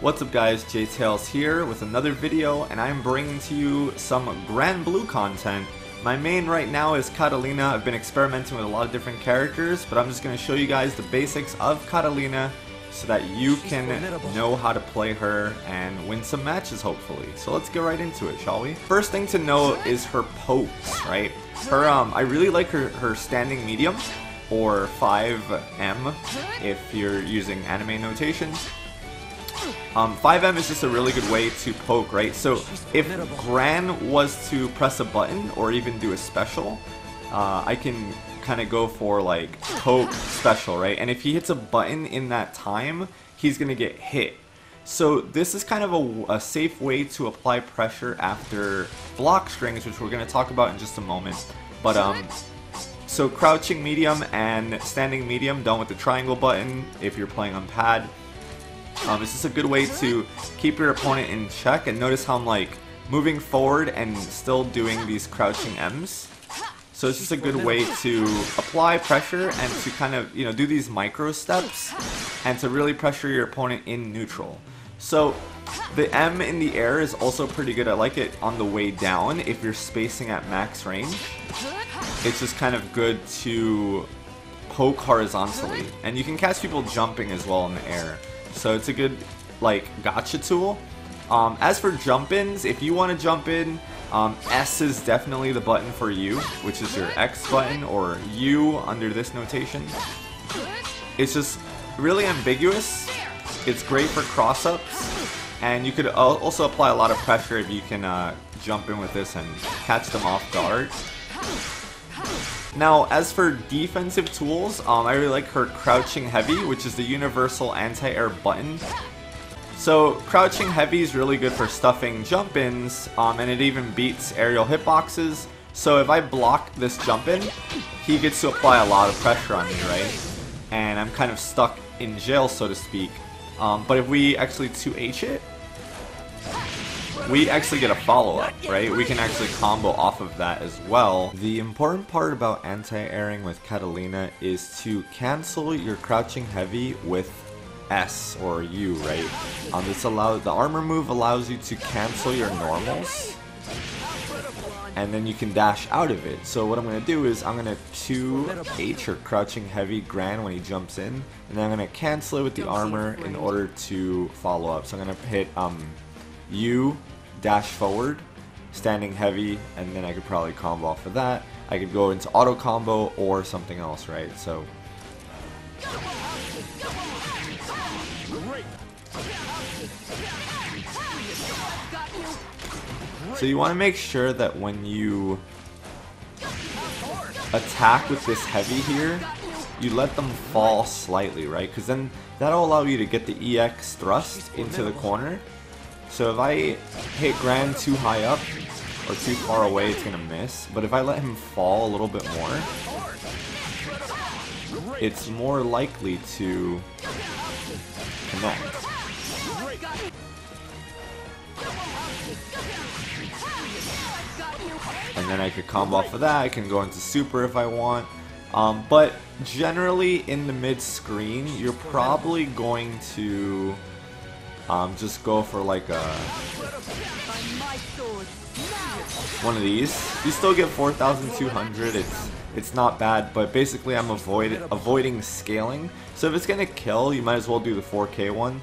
What's up guys, JTails here with another video and I'm bringing to you some Granblue content. My main right now is Katalina. I've been experimenting with a lot of different characters, but I'm just going to show you guys the basics of Katalina so that you can know how to play her and win some matches hopefully. So let's get right into it, shall we? First thing to know is her pokes, right? Her um I really like her her standing medium or 5M if you're using anime notation. Um, 5M is just a really good way to poke, right? So if Gran was to press a button or even do a special, uh, I can kind of go for like poke special, right? And if he hits a button in that time, he's going to get hit. So this is kind of a, a, safe way to apply pressure after block strings, which we're going to talk about in just a moment. But um, so crouching medium and standing medium done with the triangle button if you're playing on pad. Um, it's just a good way to keep your opponent in check and notice how I'm like moving forward and still doing these crouching M's. So it's just a good way to apply pressure and to kind of, you know, do these micro steps and to really pressure your opponent in neutral. So the M in the air is also pretty good. I like it on the way down if you're spacing at max range. It's just kind of good to poke horizontally. And you can catch people jumping as well in the air. So it's a good, like, gotcha tool. Um, as for jump-ins, if you want to jump in, um, S is definitely the button for you, which is your X button, or U under this notation. It's just really ambiguous. It's great for cross-ups, and you could also apply a lot of pressure if you can uh, jump in with this and catch them off guard. Now, as for defensive tools, um, I really like her Crouching Heavy, which is the universal anti-air button. So, Crouching Heavy is really good for stuffing jump-ins, um, and it even beats aerial hitboxes. So if I block this jump-in, he gets to apply a lot of pressure on me, right? And I'm kind of stuck in jail, so to speak. Um, but if we actually 2H it, we actually get a follow-up, right? We can actually combo off of that as well. The important part about anti-airing with Katalina is to cancel your crouching heavy with S or U, right? Um, this allows the armor move allows you to cancel your normals, and then you can dash out of it. So what I'm gonna do is I'm gonna 2H or crouching heavy Gran when he jumps in, and then I'm gonna cancel it with the armor in order to follow up. So I'm gonna hit um, U dash forward, standing heavy, and then I could probably combo off of that. I could go into auto combo or something else, right? So. So you want to make sure that when you attack with this heavy here, you let them fall slightly, right? Because then that'll allow you to get the EX thrust into the corner so if I hit Gran too high up, or too far away, it's gonna miss. But if I let him fall a little bit more, it's more likely to connect. And then I could combo off of that, I can go into super if I want. Um, but generally in the mid screen, you're probably going to um, just go for like a one of these. You still get 4,200. It's it's not bad, but basically I'm avoid avoiding scaling. So if it's gonna kill, you might as well do the 4K one.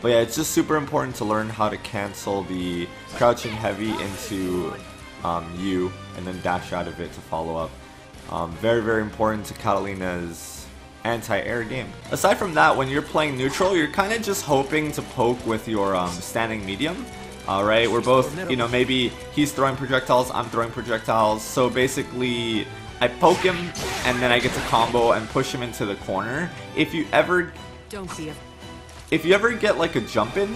But yeah, it's just super important to learn how to cancel the crouching heavy into um, U and then dash out of it to follow up. Um, very, very important to Katalina's anti-air game. Aside from that, when you're playing neutral, you're kind of just hoping to poke with your um, standing medium. Alright, we're both, you know, maybe he's throwing projectiles, I'm throwing projectiles, so basically I poke him and then I get to combo and push him into the corner. If you ever... Don't be a... If you ever get like a jump in,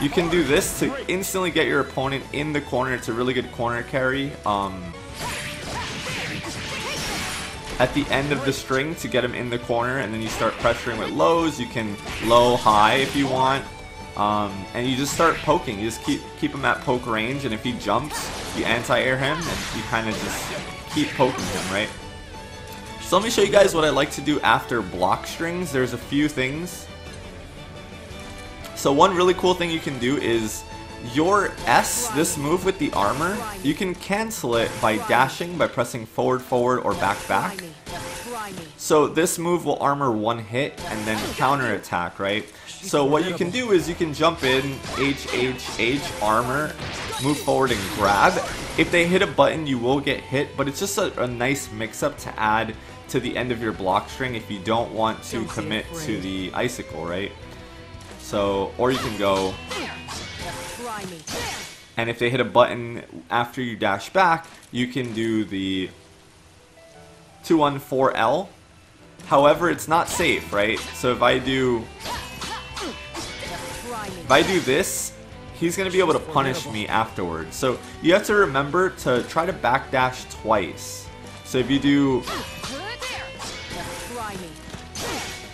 you can do this to instantly get your opponent in the corner. It's a really good corner carry. Um, at the end of the string to get him in the corner, and then you start pressuring with lows. You can low, high if you want. Um, and you just start poking. You just keep keep him at poke range, and if he jumps, you anti-air him, and you kind of just keep poking him, right? So let me show you guys what I like to do after block strings. There's a few things So one really cool thing you can do is your S, this move with the armor, you can cancel it by dashing by pressing forward, forward, or back, back. So this move will armor one hit and then counter attack, right? So what you can do is you can jump in, H, H, H, armor, move forward and grab. If they hit a button, you will get hit, but it's just a, a nice mix-up to add to the end of your block string if you don't want to commit to the icicle, right? So, or you can go, and if they hit a button after you dash back, you can do the 214L. However, it's not safe, right? So if I do if I do this, he's going to be able to punish me afterwards. So you have to remember to try to backdash twice. So if you do...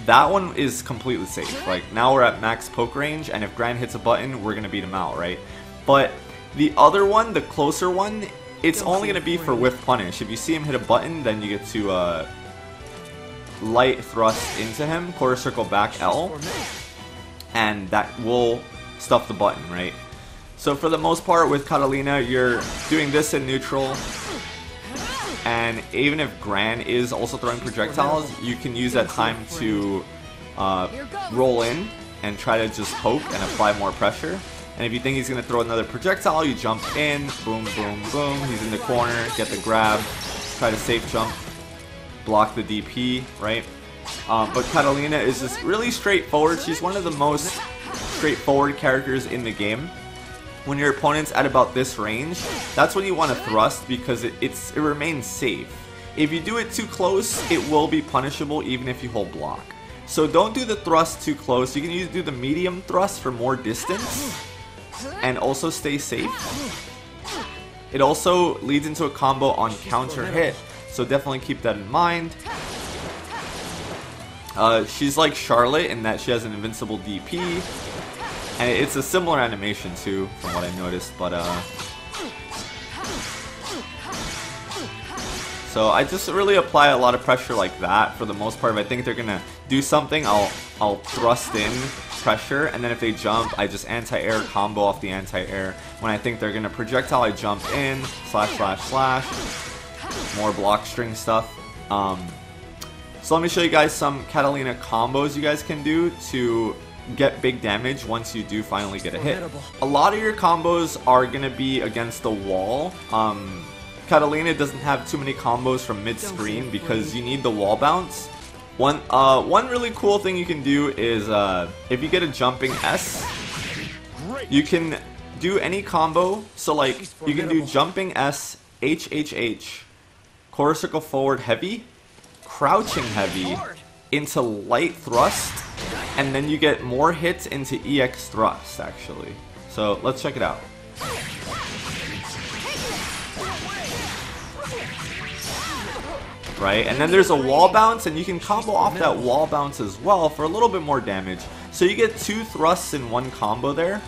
That one is completely safe. Like, now we're at max poke range, and if Gran hits a button, we're going to beat him out, right? But the other one, the closer one, it's only going to be for whiff punish. If you see him hit a button, then you get to uh, light thrust into him, quarter circle back L, and that will stuff the button, right? So for the most part with Katalina, you're doing this in neutral, and even if Gran is also throwing projectiles, you can use that time to uh, roll in and try to just poke and apply more pressure. And if you think he's going to throw another projectile, you jump in, boom, boom, boom, he's in the corner, get the grab, try to safe jump, block the DP, right? Um, but Katalina is just really straightforward. She's one of the most straightforward characters in the game. When your opponent's at about this range, that's when you want to thrust because it, it's it remains safe. If you do it too close, it will be punishable even if you hold block. So don't do the thrust too close. You can use do the medium thrust for more distance and also stay safe. It also leads into a combo on counter hit, so definitely keep that in mind. Uh, she's like Charlotte in that she has an invincible DP. And it's a similar animation too, from what I noticed, but uh... So I just really apply a lot of pressure like that for the most part. If I think they're gonna do something, I'll I'll thrust in pressure, and then if they jump, I just anti-air combo off the anti-air. When I think they're gonna projectile, I jump in, slash, slash, slash. More block string stuff. Um, so let me show you guys some Katalina combos you guys can do to get big damage once you do finally get a hit. A lot of your combos are going to be against the wall. Um, Katalina doesn't have too many combos from mid-screen because you need the wall bounce. One, uh, one really cool thing you can do is uh, if you get a jumping S, you can do any combo. So like you can do jumping S, H H H, quarter circle forward heavy, crouching heavy into light thrust, and then you get more hits into EX thrust, actually. So let's check it out. Right, and then there's a wall bounce, and you can combo off that wall bounce as well for a little bit more damage. So you get two thrusts in one combo there.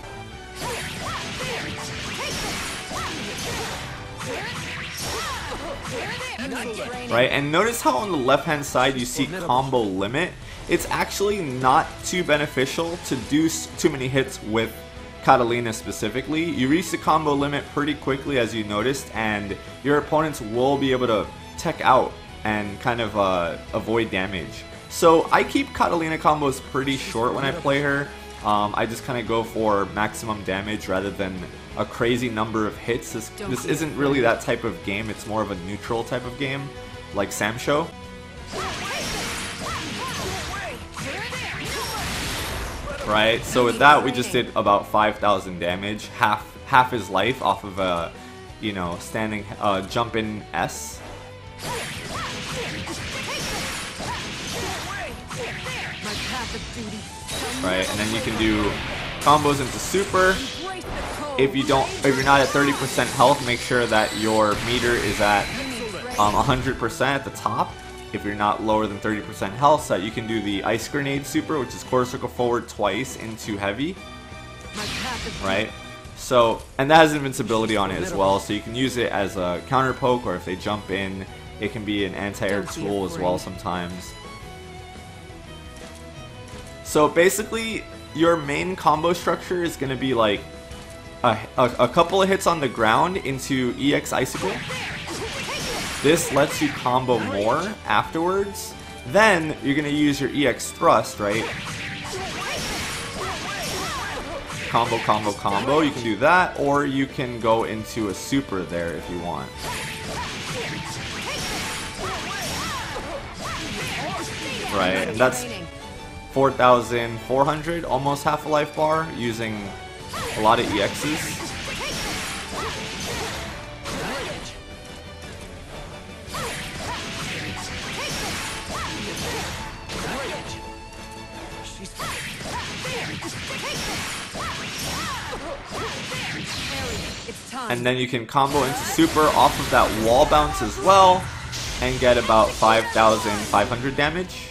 right? And notice how on the left hand side you see combo limit. It's actually not too beneficial to do too many hits with Katalina specifically. You reach the combo limit pretty quickly as you noticed and your opponents will be able to tech out and kind of uh, avoid damage. So I keep Katalina combos pretty short when I play her. Um, I just kind of go for maximum damage rather than a crazy number of hits. This, this isn't really that type of game, it's more of a neutral type of game like SamSho. Right, so with that we just did about 5,000 damage, half half his life off of a, you know, standing, uh, jump in S. Right, and then you can do combos into super. If you don't, if you're not at 30% health, make sure that your meter is at um, 100% at the top if you're not lower than 30% health so you can do the ice grenade super which is quarter circle forward twice into heavy. Right? So and that has invincibility on it as well. So you can use it as a counter poke or if they jump in it can be an anti-air tool as well sometimes. So basically your main combo structure is going to be like a, a, a, couple of hits on the ground into EX Icicle. This lets you combo more afterwards. Then you're going to use your EX Thrust, right? Combo, combo, combo. You can do that, or you can go into a super there if you want. Right, and that's 4,400, almost half a life bar, using a lot of EXs. And then you can combo into super off of that wall bounce as well and get about 5,500 damage.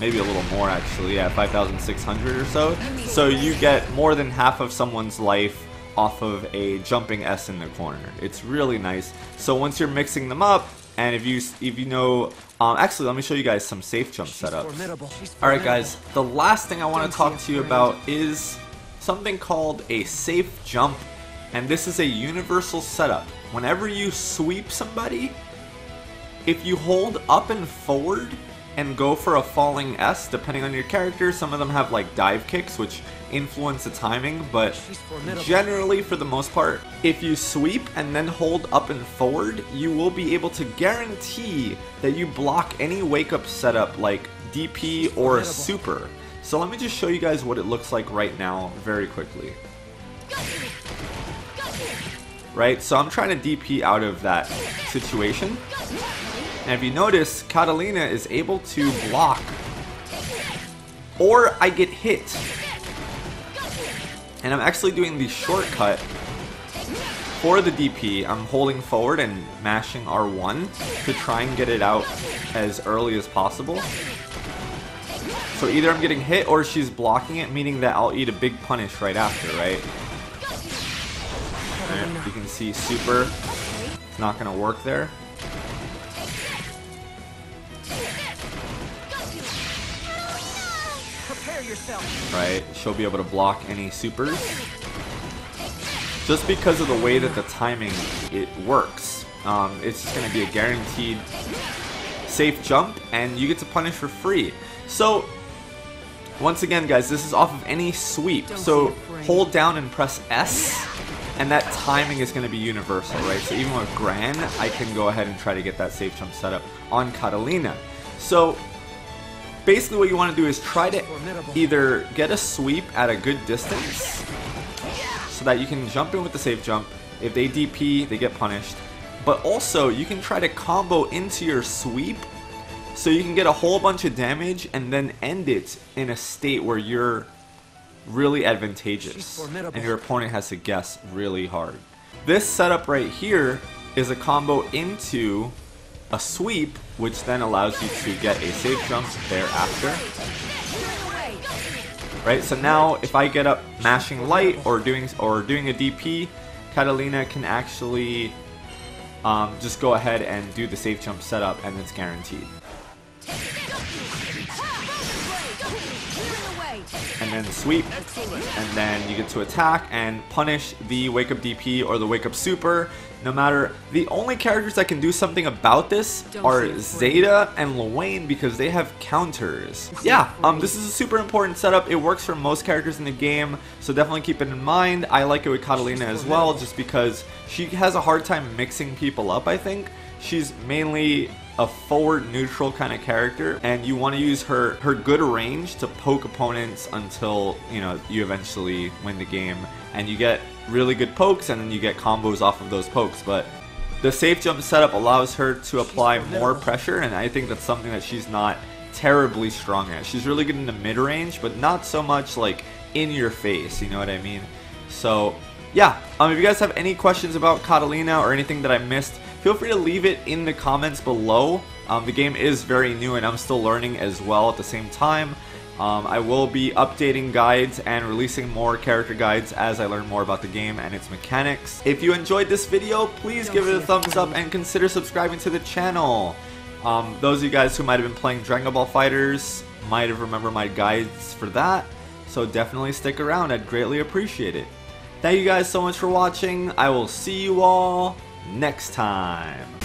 maybe a little more actually, yeah, 5,600 or so. So you get more than half of someone's life off of a jumping S in the corner. It's really nice. So once you're mixing them up, and if you if you know, um, actually, let me show you guys some safe jump setups. All right, guys. The last thing I want to talk to you about is something called a safe jump, and this is a universal setup. Whenever you sweep somebody, if you hold up and forward, and go for a falling S depending on your character. Some of them have like dive kicks which influence the timing, but generally for the most part, if you sweep and then hold up and forward, you will be able to guarantee that you block any wake up setup like DP or a super. So let me just show you guys what it looks like right now very quickly. Right, so I'm trying to DP out of that situation. And if you notice, Katalina is able to block. Or I get hit. And I'm actually doing the shortcut for the DP. I'm holding forward and mashing R1 to try and get it out as early as possible. So either I'm getting hit or she's blocking it, meaning that I'll eat a big punish right after, right? you can see super. It's not going to work there. Right? She'll be able to block any supers. Just because of the way that the timing it works. Um, it's just going to be a guaranteed safe jump, and you get to punish for free. So, once again, guys, this is off of any sweep. So, hold down and press S, and that timing is going to be universal, right? So, even with Gran, I can go ahead and try to get that safe jump set up on Katalina. So, basically what you want to do is try to either get a sweep at a good distance so that you can jump in with the safe jump. If they DP, they get punished. But also, you can try to combo into your sweep so you can get a whole bunch of damage and then end it in a state where you're really advantageous and your opponent has to guess really hard. This setup right here is a combo into a sweep, which then allows you to get a safe jump thereafter. Right, so now if I get up mashing light or doing or doing a DP, Katalina can actually um, just go ahead and do the safe jump setup and it's guaranteed. And then sweep, and then you get to attack and punish the wake up DP or the wake up super, no matter, the only characters that can do something about this are Zeta and Lowain because they have counters. Yeah, um, this is a super important setup. It works for most characters in the game, so definitely keep it in mind. I like it with Katalina as well, just because she has a hard time mixing people up, I think. She's mainly a forward neutral kind of character and you want to use her her good range to poke opponents until you know you eventually win the game and you get really good pokes and then you get combos off of those pokes. But the safe jump setup allows her to apply more pressure, and I think that's something that she's not terribly strong at. She's really good in the mid range, but not so much like in your face, you know what I mean? So, yeah, um, if you guys have any questions about Katalina or anything that I missed, feel free to leave it in the comments below. Um, the game is very new and I'm still learning as well at the same time. Um, I will be updating guides and releasing more character guides as I learn more about the game and its mechanics. If you enjoyed this video, please give it a thumbs up and consider subscribing to the channel. Um, those of you guys who might have been playing Dragon Ball FighterZ might have remembered my guides for that, so definitely stick around, I'd greatly appreciate it. Thank you guys so much for watching, I will see you all next time.